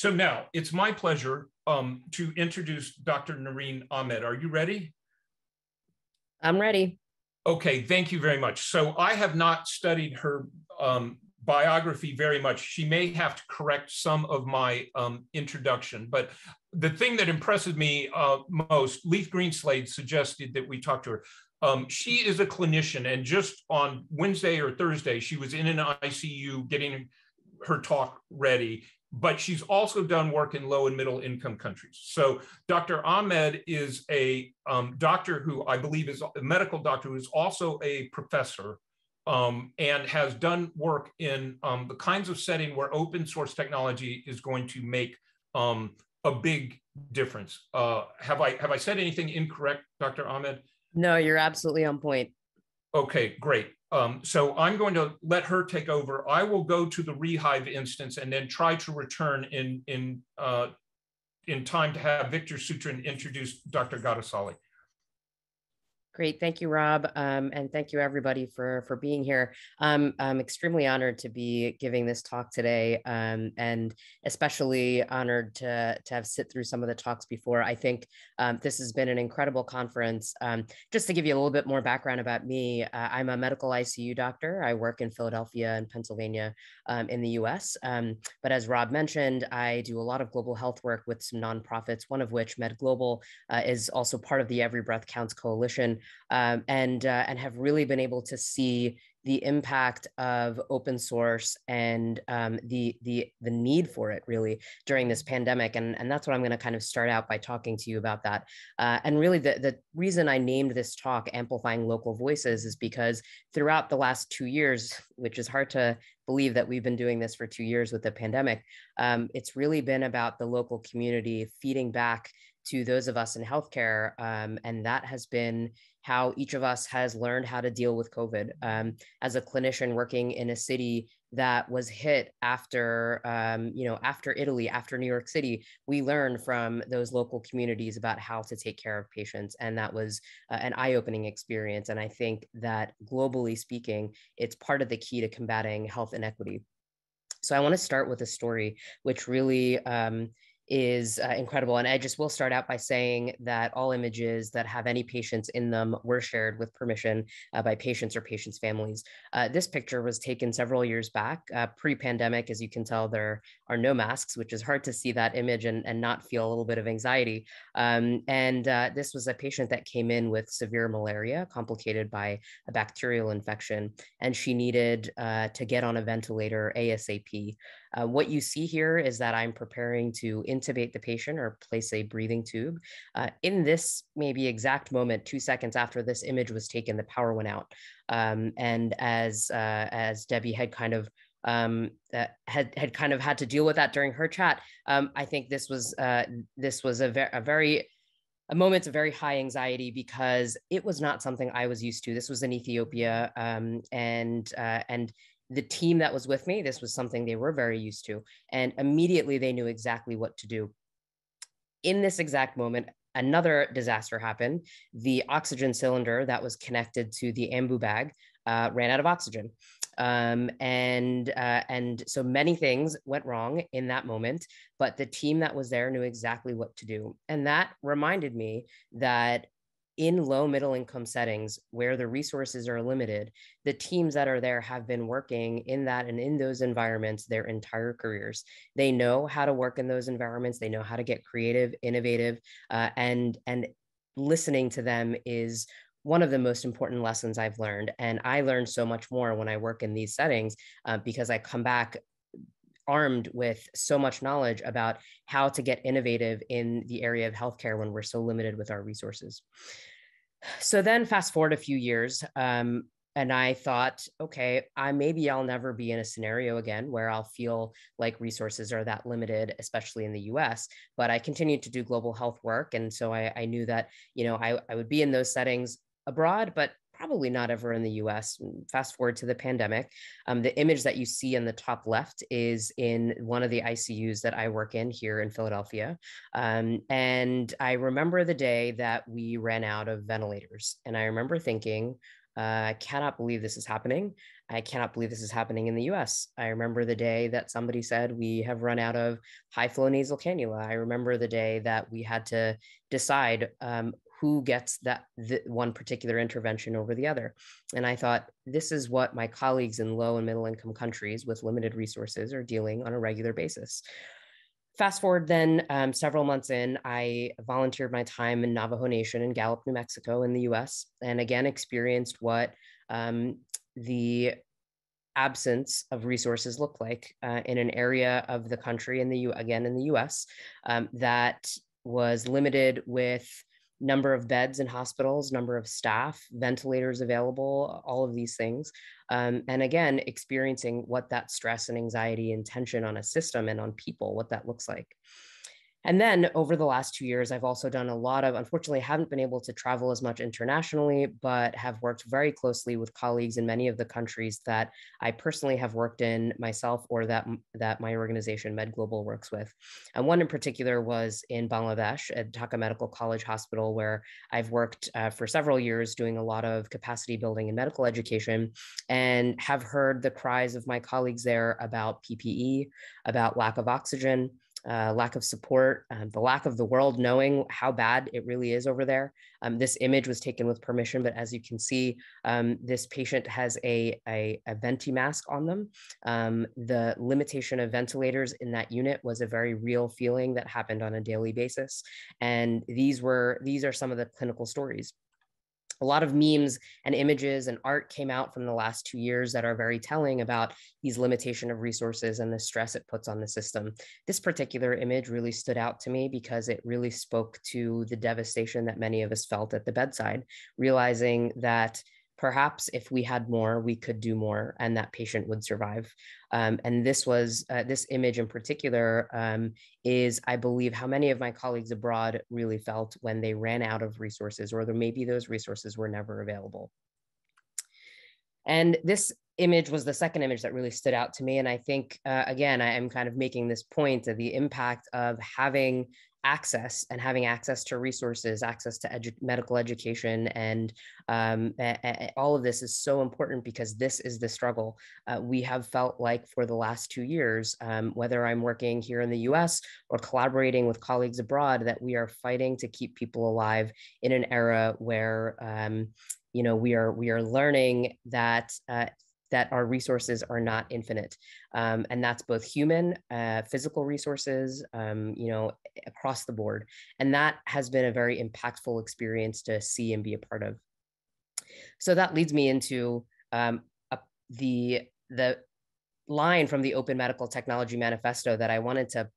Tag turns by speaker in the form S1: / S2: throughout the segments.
S1: So now it's my pleasure um, to introduce Dr. Nahreen Ahmed. Are you ready?
S2: I'm ready.
S1: Okay, thank you very much. So I have not studied her um, biography very much. She may have to correct some of my um, introduction, but the thing that impresses me uh, most, Leith Greenslade suggested that we talk to her. Um, she is a clinician, and just on Wednesday or Thursday, she was in an ICU getting her talk ready. But she's also done work in low and middle income countries. So Dr. Ahmed is a um, doctor who I believe is a medical doctor who is also a professor um, and has done work in um, the kinds of setting where open source technology is going to make um, a big difference. Uh, have I have I said anything incorrect, Dr. Ahmed?
S2: No, you're absolutely on point.
S1: Okay, great. Um, so I'm going to let her take over. I will go to the Rehive instance and then try to return in in uh, in time to have Victor Sutrin introduce Dr. Gadasali.
S2: Great, thank you, Rob, um, and thank you everybody for for being here. Um, I'm extremely honored to be giving this talk today, um, and especially honored to to have sit through some of the talks before. I think um, this has been an incredible conference. Um, just to give you a little bit more background about me, uh, I'm a medical ICU doctor. I work in Philadelphia and Pennsylvania um, in the U.S. but as Rob mentioned, I do a lot of global health work with some nonprofits. One of which, Med Global, uh, is also part of the Every Breath Counts Coalition um, and uh, and have really been able to see the impact of open source and um, the the the need for it really during this pandemic. And and that's what i'm going to kind of start out by talking to you about that. Uh, and really the the reason i named this talk amplifying local voices is because throughout the last two years which is hard to believe that we've been doing this for two years with the pandemic um, it's really been about the local community feeding back to those of us in healthcare um, and that has been how each of us has learned how to deal with COVID. Um, as a clinician working in a city that was hit after, um, you know, after Italy, after New York City, we learned from those local communities about how to take care of patients, and that was uh, an eye-opening experience. And I think that globally speaking, it's part of the key to combating health inequity. So I want to start with a story which really um, is uh, incredible. And I just will start out by saying that all images that have any patients in them were shared with permission uh, by patients or patients' families. Uh, this picture was taken several years back, uh, pre-pandemic. As you can tell, there are no masks, which is hard to see that image and, and not feel a little bit of anxiety. Um, and uh, this was a patient that came in with severe malaria, complicated by a bacterial infection, and she needed uh, to get on a ventilator ASAP. Uh, what you see here is that I'm preparing to intubate the patient or place a breathing tube. Uh, in this maybe exact moment, two seconds after this image was taken, the power went out. Um, and as, uh, as Debbie had kind of um, uh, had had kind of had to deal with that during her chat. Um, I think this was uh, this was a, ver- a very a moment of very high anxiety because it was not something I was used to. This was in Ethiopia, um, and uh, and the team that was with me, this was something they were very used to. And immediately they knew exactly what to do. In this exact moment, another disaster happened. The oxygen cylinder that was connected to the ambu bag uh, ran out of oxygen. Um, and uh, and so many things went wrong in that moment, but the team that was there knew exactly what to do, and that reminded me that in low middle income settings where the resources are limited, the teams that are there have been working in that and in those environments their entire careers. They know how to work in those environments. They know how to get creative, innovative, uh, and and listening to them is one of the most important lessons I've learned. And I learn so much more when I work in these settings uh, because I come back armed with so much knowledge about how to get innovative in the area of healthcare when we're so limited with our resources. So then, fast forward a few years, um, and I thought, okay, I maybe I'll never be in a scenario again where I'll feel like resources are that limited, especially in the U.S. But I continued to do global health work, and so I, I knew that you know I, I would be in those settings abroad, but probably not ever in the US. Fast forward to the pandemic. Um, the image that you see in the top left is in one of the ICUs that I work in here in Philadelphia. Um, and I remember the day that we ran out of ventilators. And I remember thinking, uh, I cannot believe this is happening. I cannot believe this is happening in the US. I remember the day that somebody said we have run out of high flow nasal cannula. I remember the day that we had to decide um, who gets that one particular intervention over the other. And I thought, this is what my colleagues in low and middle income countries with limited resources are dealing on a regular basis. Fast forward then, um, several months in, I volunteered my time in Navajo Nation in Gallup, New Mexico, in the US, and again experienced what um, the absence of resources look like uh, in an area of the country in the U again in the US um, that was limited with number of beds in hospitals, number of staff, ventilators available, all of these things. Um, and again, experiencing what that stress and anxiety and tension on a system and on people, what that looks like. And then over the last two years, I've also done a lot of, unfortunately, haven't been able to travel as much internationally, but have worked very closely with colleagues in many of the countries that I personally have worked in myself or that, that my organization, Med Global, works with. And one in particular was in Bangladesh at Dhaka Medical College Hospital, where I've worked uh, for several years doing a lot of capacity building and medical education and have heard the cries of my colleagues there about PPE, about lack of oxygen uh, lack of support, um, the lack of the world knowing how bad it really is over there. Um, this image was taken with permission, but as you can see, um, this patient has a, a, a venti mask on them. Um, the limitation of ventilators in that unit was a very real feeling that happened on a daily basis. And these were these are some of the clinical stories a lot of memes and images and art came out from the last two years that are very telling about these limitation of resources and the stress it puts on the system. This particular image really stood out to me because it really spoke to the devastation that many of us felt at the bedside, realizing that perhaps if we had more, we could do more and that patient would survive. Um, and this was, uh, this image in particular um, is, I believe, how many of my colleagues abroad really felt when they ran out of resources or there maybe those resources were never available. And this image was the second image that really stood out to me. And I think, uh, again, I am kind of making this point of the impact of having access and having access to resources, access to edu- medical education, and um, a- a- all of this is so important because this is the struggle. Uh, we have felt like for the last two years, um, whether I'm working here in the US or collaborating with colleagues abroad, that we are fighting to keep people alive in an era where um, you know we are we are learning that uh, that our resources are not infinite. Um, and that's both human, uh, physical resources, um, you know, across the board. And that has been a very impactful experience to see and be a part of. So that leads me into um, a, the, the line from the Open Medical Technology Manifesto that I wanted to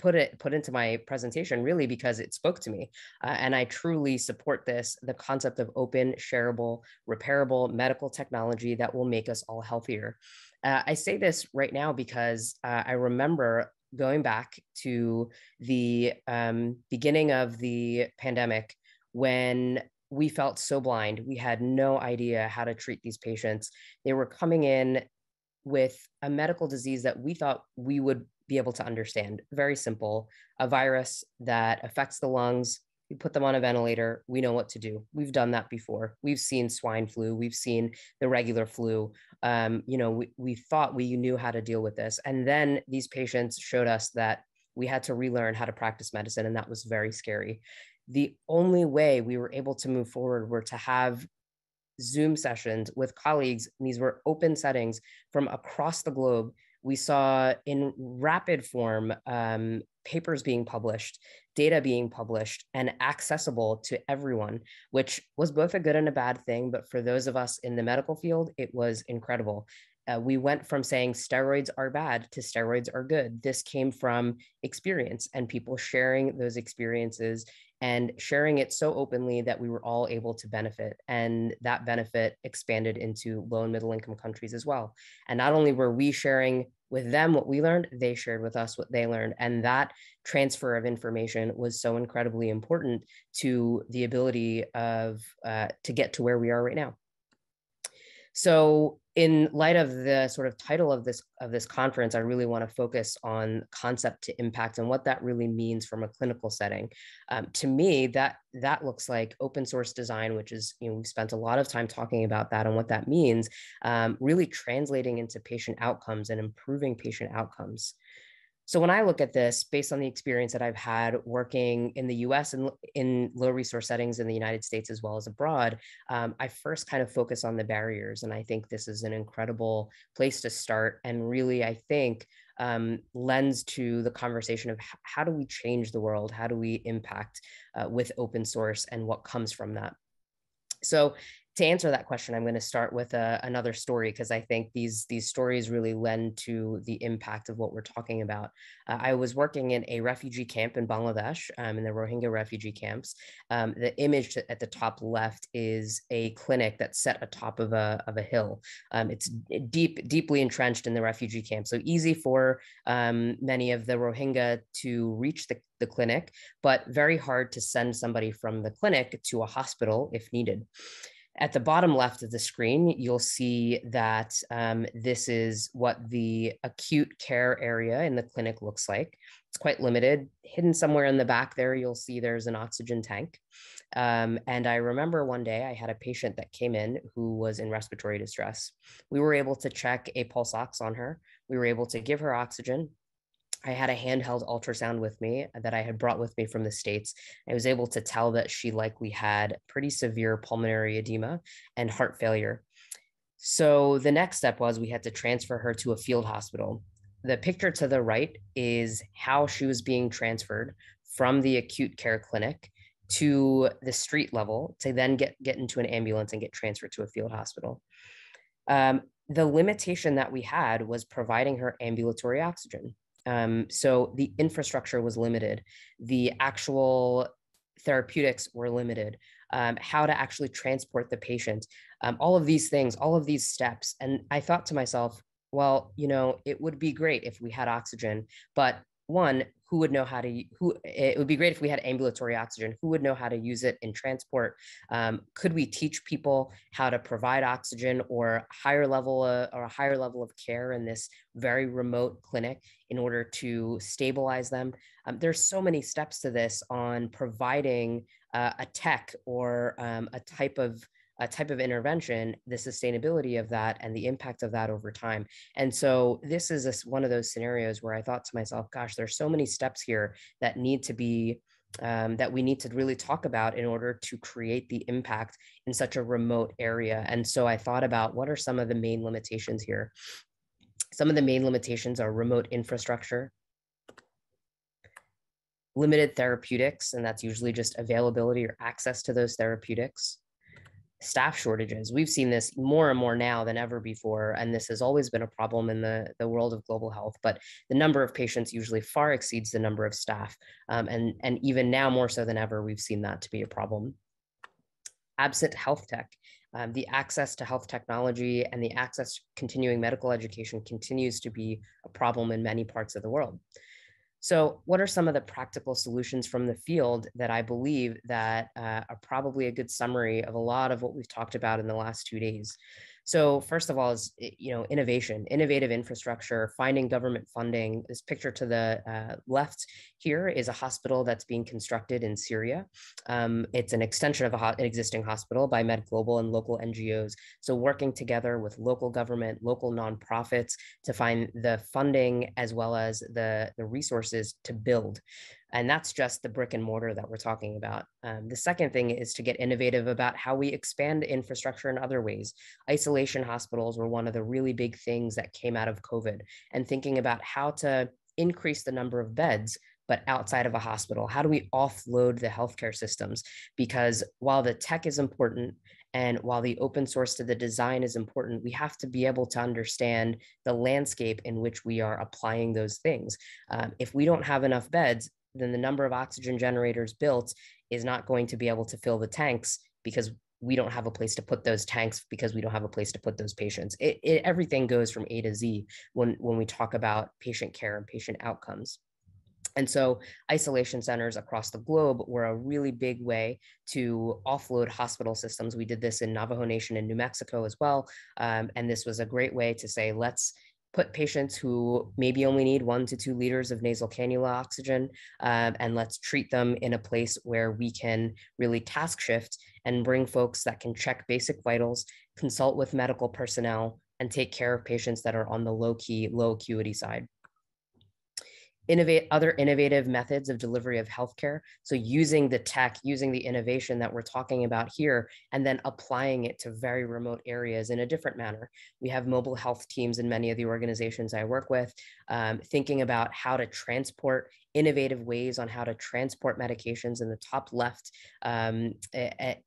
S2: put it put into my presentation really because it spoke to me uh, and i truly support this the concept of open shareable repairable medical technology that will make us all healthier. Uh, i say this right now because uh, i remember going back to the um, beginning of the pandemic when we felt so blind. We had no idea how to treat these patients. They were coming in with a medical disease that we thought we would be able to understand. Very simple. A virus that affects the lungs, you put them on a ventilator, we know what to do. We've done that before. We've seen swine flu, we've seen the regular flu. Um, you know, we, we thought we knew how to deal with this. And then these patients showed us that we had to relearn how to practice medicine, and that was very scary. The only way we were able to move forward were to have Zoom sessions with colleagues. these were open settings from across the globe we saw in rapid form um, papers being published, data being published, and accessible to everyone, which was both a good and a bad thing. But for those of us in the medical field, it was incredible. Uh, we went from saying steroids are bad to steroids are good. This came from experience and people sharing those experiences and sharing it so openly that we were all able to benefit. And that benefit expanded into low and middle income countries as well. And not only were we sharing with them what we learned, they shared with us what they learned. And that transfer of information was so incredibly important to the ability of uh, to get to where we are right now. So in light of the sort of title of this of this conference, I really want to focus on concept to impact and what that really means from a clinical setting. Um, to me, that that looks like open source design, which is you know we've spent a lot of time talking about that and what that means, um, really translating into patient outcomes and improving patient outcomes. So when I look at this, based on the experience that I've had working in the US and in low resource settings in the United States as well as abroad, um, I first kind of focus on the barriers. And I think this is an incredible place to start. And really, I think um, lends to the conversation of how do we change the world? How do we impact uh, with open source and what comes from that? So to answer that question, I'm going to start with a, uh, another story because I think these these stories really lend to the impact of what we're talking about. Uh, I was working in a refugee camp in Bangladesh, um, in the Rohingya refugee camps. Um, the image at the top left is a clinic that's set atop of a of a hill. Um, it's deep deeply entrenched in the refugee camp, so easy for um, many of the Rohingya to reach the the clinic, but very hard to send somebody from the clinic to a hospital if needed. At the bottom left of the screen, you'll see that um, this is what the acute care area in the clinic looks like. It's quite limited. Hidden somewhere in the back there, you'll see there's an oxygen tank. Um, and I remember one day I had a patient that came in who was in respiratory distress. We were able to check a pulse ox on her. We were able to give her oxygen. I had a handheld ultrasound with me that I had brought with me from the States. I was able to tell that she likely had pretty severe pulmonary edema and heart failure. So the next step was we had to transfer her to a field hospital. The picture to the right is how she was being transferred from the acute care clinic to the street level to then get, get into an ambulance and get transferred to a field hospital. Um, the limitation that we had was providing her ambulatory oxygen. Um, so the infrastructure was limited, the actual therapeutics were limited, um, how to actually transport the patient, um, all of these things, all of these steps. And I thought to myself, well, you know, it would be great if we had oxygen, but one, who would know how to who it would be great if we had ambulatory oxygen who would know how to use it in transport? Um, could we teach people how to provide oxygen or higher level uh, or a higher level of care in this very remote clinic in order to stabilize them? Um, there's so many steps to this on providing uh, a tech or um, a type of a type of intervention, the sustainability of that and the impact of that over time. And so this is a, one of those scenarios where I thought to myself, gosh, there's so many steps here that need to be um, that we need to really talk about in order to create the impact in such a remote area. And so I thought about what are some of the main limitations here. Some of the main limitations are remote infrastructure, limited therapeutics, and that's usually just availability or access to those therapeutics, staff shortages. We've seen this more and more now than ever before, and this has always been a problem in the, the world of global health. But the number of patients usually far exceeds the number of staff, um, and and even now more so than ever, we've seen that to be a problem. Absent health tech. Um, the access to health technology and the access to continuing medical education continues to be a problem in many parts of the world. So, what are some of the practical solutions from the field that I believe that uh, are probably a good summary of a lot of what we've talked about in the last two days? So first of all is you know innovation, innovative infrastructure, finding government funding. This picture to the uh, left here is a hospital that's being constructed in Syria. Um, it's an extension of an existing hospital by Med Global and local NGOs. So working together with local government, local nonprofits to find the funding as well as the the resources to build. And that's just the brick and mortar that we're talking about. Um, the second thing is to get innovative about how we expand infrastructure in other ways. Isolation hospitals were one of the really big things that came out of COVID, and thinking about how to increase the number of beds but outside of a hospital? How do we offload the healthcare systems? Because while the tech is important and while the open source to the design is important, we have to be able to understand the landscape in which we are applying those things. Um, if we don't have enough beds, then the number of oxygen generators built is not going to be able to fill the tanks because we don't have a place to put those tanks because we don't have a place to put those patients. It, it, everything goes from A to Z when, when we talk about patient care and patient outcomes. And so isolation centers across the globe were a really big way to offload hospital systems. We did this in Navajo Nation in New Mexico as well. Um, and this was a great way to say, let's put patients who maybe only need one to two liters of nasal cannula oxygen um, and let's treat them in a place where we can really task shift and bring folks that can check basic vitals, consult with medical personnel, and take care of patients that are on the low key, low acuity side innovate other innovative methods of delivery of healthcare. So using the tech, using the innovation that we're talking about here, and then applying it to very remote areas in a different manner. We have mobile health teams in many of the organizations I work with, um, thinking about how to transport innovative ways on how to transport medications in the top left um,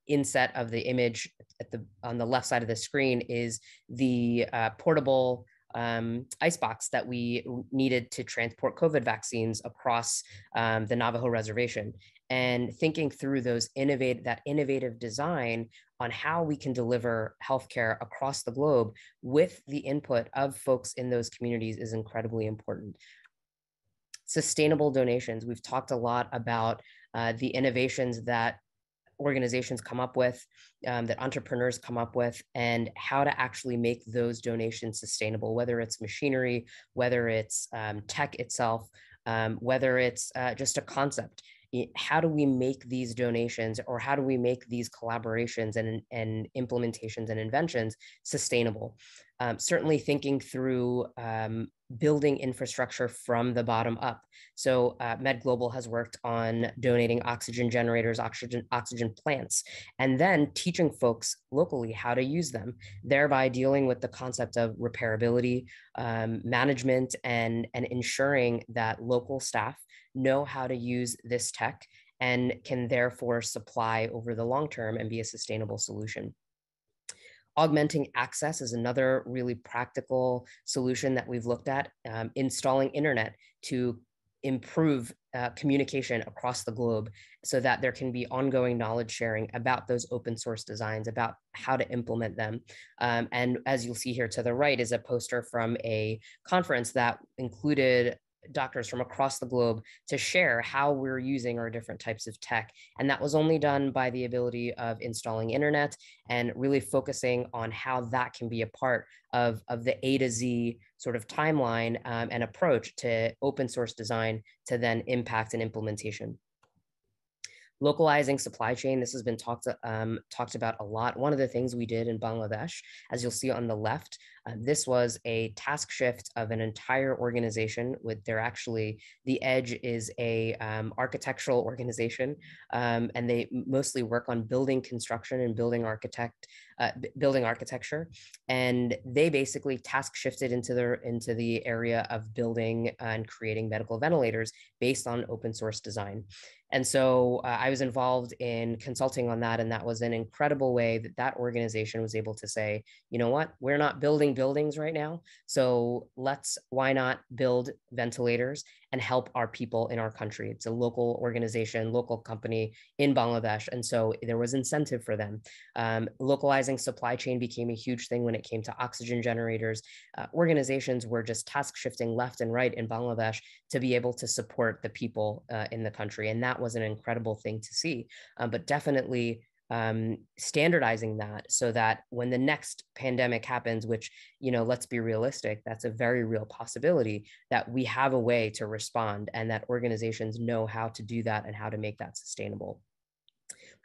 S2: inset of the image at the on the left side of the screen is the uh, portable um, icebox that we needed to transport COVID vaccines across um, the Navajo reservation. And thinking through those innovate that innovative design on how we can deliver healthcare across the globe with the input of folks in those communities is incredibly important. Sustainable donations. We've talked a lot about uh, the innovations that organizations come up with, um, that entrepreneurs come up with, and how to actually make those donations sustainable, whether it's machinery, whether it's um, tech itself, um, whether it's uh, just a concept. How do we make these donations or how do we make these collaborations and, and implementations and inventions sustainable? Um, certainly thinking through um, building infrastructure from the bottom up. So uh, Med Global has worked on donating oxygen generators, oxygen oxygen plants, and then teaching folks locally how to use them, thereby dealing with the concept of repairability, um, management, and and ensuring that local staff know how to use this tech and can therefore supply over the long term and be a sustainable solution. Augmenting access is another really practical solution that we've looked at. Um, installing internet to improve uh, communication across the globe so that there can be ongoing knowledge sharing about those open source designs, about how to implement them. Um, and as you'll see here to the right is a poster from a conference that included doctors from across the globe to share how we're using our different types of tech. And that was only done by the ability of installing internet and really focusing on how that can be a part of, of the A to Z sort of timeline um, and approach to open source design to then impact and implementation localizing supply chain. This has been talked um, talked about a lot. One of the things we did in bangladesh as you'll see on the left uh, this was a task shift of an entire organization with they're actually the edge is a um, architectural organization um, and they mostly work on building construction and building architect uh, building architecture and they basically task shifted into the into the area of building and creating medical ventilators based on open source design and so uh, I was involved in consulting on that. And that was an incredible way that that organization was able to say, you know what, we're not building buildings right now. So let's, why not build ventilators and help our people in our country? It's a local organization, local company in Bangladesh. And so there was incentive for them. Um, localizing supply chain became a huge thing when it came to oxygen generators. Uh, organizations were just task shifting left and right in Bangladesh to be able to support the people uh, in the country. And that was an incredible thing to see. Um, but definitely um, standardizing that so that when the next pandemic happens, which, you know, let's be realistic, that's a very real possibility that we have a way to respond and that organizations know how to do that and how to make that sustainable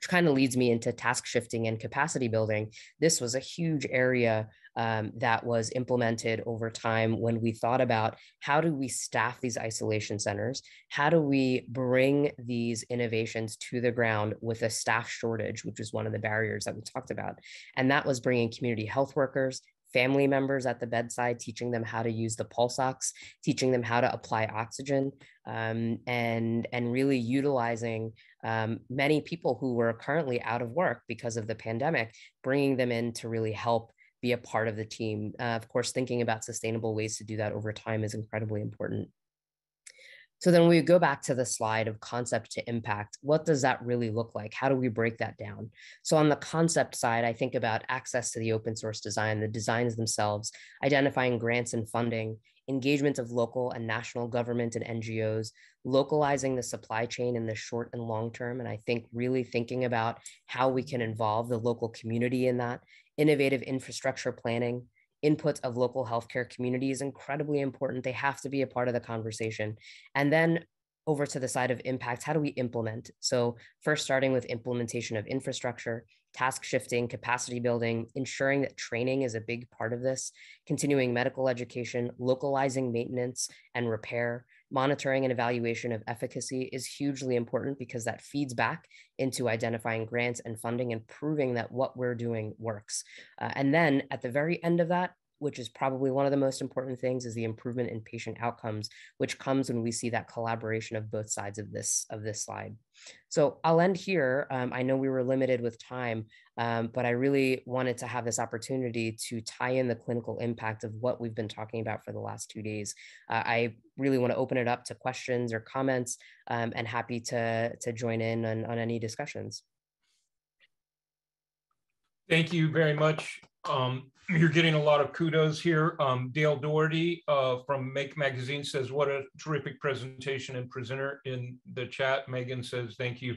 S2: which kind of leads me into task shifting and capacity building. This was a huge area um, that was implemented over time when we thought about how do we staff these isolation centers? How do we bring these innovations to the ground with a staff shortage, which is one of the barriers that we talked about. And that was bringing community health workers, family members at the bedside, teaching them how to use the pulse ox, teaching them how to apply oxygen, um, and and really utilizing um, many people who were currently out of work because of the pandemic, bringing them in to really help be a part of the team. Uh, of course, thinking about sustainable ways to do that over time is incredibly important. So then we go back to the slide of concept to impact. What does that really look like? How do we break that down? So on the concept side, I think about access to the open source design, the designs themselves, identifying grants and funding, engagement of local and national government and NGOs, localizing the supply chain in the short and long term. And I think really thinking about how we can involve the local community in that, innovative infrastructure planning, input of local healthcare community is incredibly important. They have to be a part of the conversation. And then over to the side of impact, how do we implement? So first starting with implementation of infrastructure, task shifting, capacity building, ensuring that training is a big part of this, continuing medical education, localizing maintenance and repair, monitoring and evaluation of efficacy is hugely important because that feeds back into identifying grants and funding and proving that what we're doing works. Uh, and then at the very end of that, which is probably one of the most important things is the improvement in patient outcomes which comes when we see that collaboration of both sides of this of this slide. So i'll end here. Um, i know we were limited with time um, but i really wanted to have this opportunity to tie in the clinical impact of what we've been talking about for the last two days. Uh, i really want to open it up to questions or comments um, and happy to to join in on, on any discussions.
S1: Thank you very much. Um, you're getting a lot of kudos here. Um, Dale Dougherty uh, from Make Magazine says, what a terrific presentation and presenter in the chat. Megan says, thank you,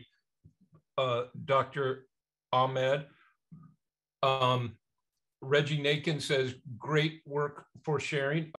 S1: uh, Dr. Ahmed. Um, Reggie Nakin says, great work for sharing.